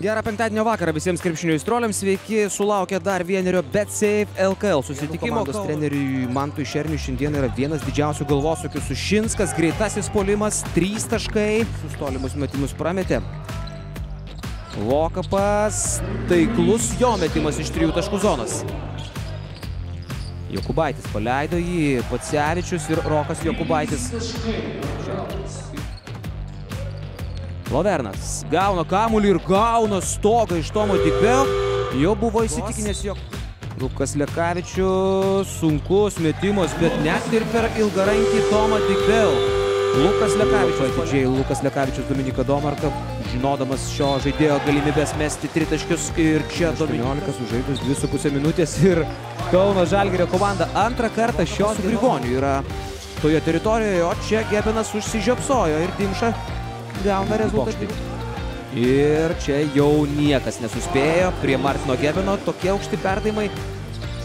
Gerą penktadienio vakarą visiems krepšinio įstroliams. Sveiki, sulaukė dar vienerio BetSafe LKL susitikimo. Komandos treneriui Mantui Šerniui šiandien yra vienas didžiausių galvosūkių Sušinskas, greitasis polimas, trys taškai, sustolimus metimus prametė. Vokapas, taiklus jo metimas iš trijų taškų zonos. Jokubaitis paleido jį, Pacevičius ir Rokas Jokubaitis. Lovernas gauna kamuolį ir gauna stogą iš Tomo Digbeo. Jau buvo įsitikinęs, jog Lukas Lekavičius, sunkus metimas, bet net ir per ilgarankį Tomą Digbeo. Lukas Lekavičius, atidžiai Lukas Lekavičius Dominika Domarka, žinodamas šio žaidėjo galimybės mesti tritaškius ir čia Dominikas sužaidus 2,5 minutės ir Kauno Žalgirio komanda antrą kartą šio Grigonių yra toje teritorijoje, o čia Gebenas užsižiopsojo ir Dimša gauna rezultatą. Ir čia jau niekas nesuspėjo prie Martino Gebino, tokie aukšti perdavimai.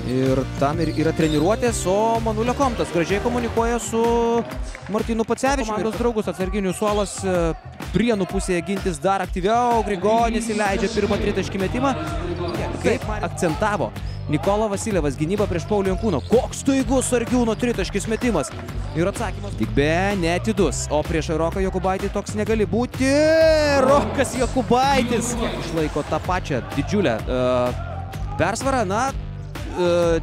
Ir tam ir yra treniruotės, o Manulio Komtas gražiai komunikuoja su Martinu Pacevičiu. Komandos draugus atsarginių suolas prienų pusėje gintis dar aktyviau. Grigonis įleidžia pirmą tritaškį metimą. Kaip akcentavo Nikola Vasilievas gynyba prieš Paulių Jankūną. Koks staigus Sargiūno tritaškis metimas. Ir atsakymas tik be netidus. O prieš Roką Jokubaitį toks negali būti. Rokas Jokubaitis išlaiko tą pačią didžiulę uh, persvarą. Na, uh,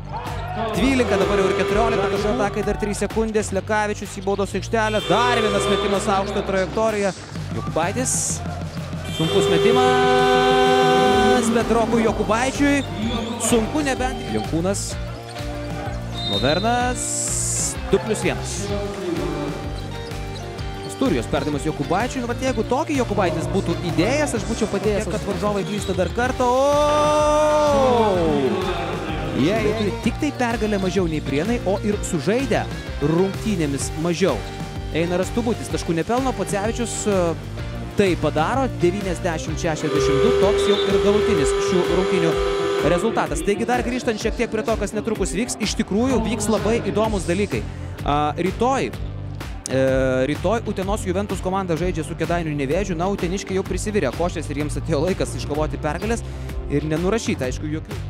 12 dabar jau ir 14 taškų atakai, dar 3 sekundės. Lekavičius į baudos aikštelę. Dar vienas metimas aukštą trajektoriją. Jokubaitis. Sunkus metimas, bet Rokui Jokubaičiui sunku nebent. Jankūnas, Lovernas, 2 plus 1. Sturijos perdavimas Jokubaičiui. Nu, bet jeigu tokį Jokubaitis būtų idėjas, aš būčiau padėjęs, kad varžovai klysta dar kartą. O! Jie yeah, turi tik tai pergalę mažiau nei prienai, o ir sužaidę rungtynėmis mažiau. Einaras Tubutis taškų nepelno, Pacevičius tai padaro 90-62, toks jau ir galutinis šių rungtynių rezultatas. Taigi dar grįžtant šiek tiek prie to, kas netrukus vyks, iš tikrųjų vyks labai įdomus dalykai. A, rytoj, e, rytoj Utenos Juventus komanda žaidžia su Kedainių nevėžiu, na, Uteniškiai jau prisivirė košės ir jiems atėjo laikas iškovoti pergalės ir nenurašyta, aišku, jokių